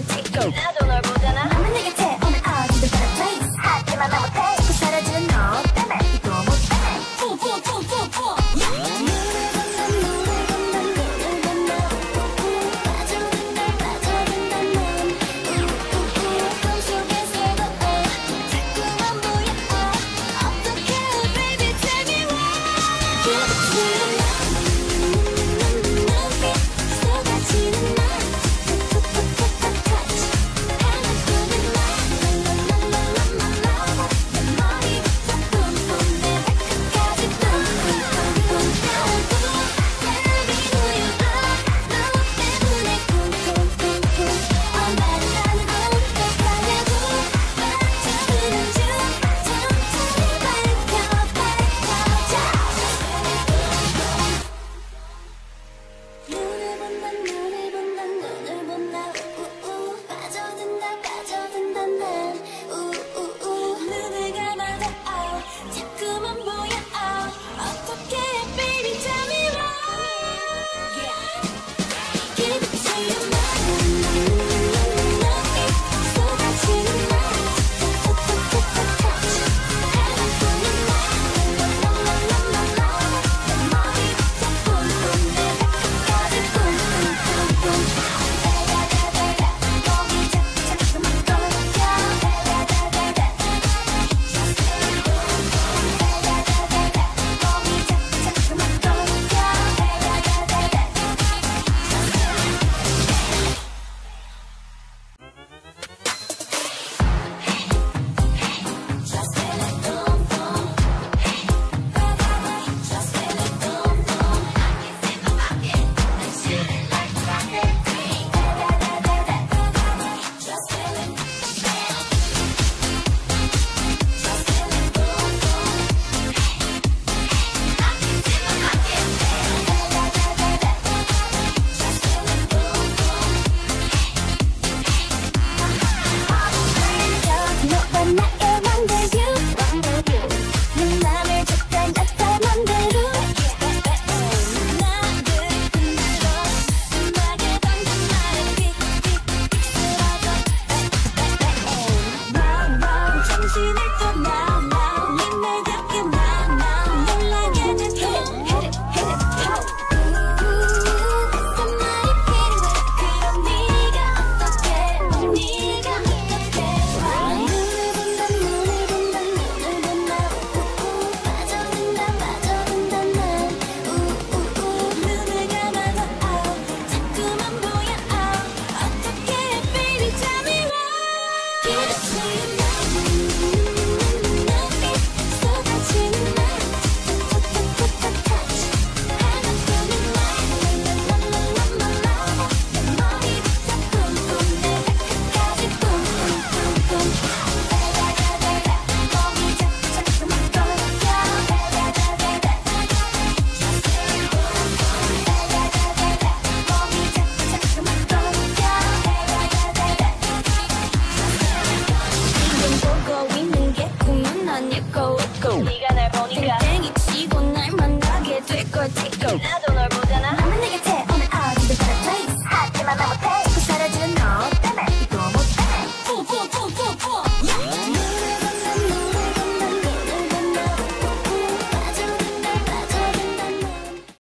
rotate.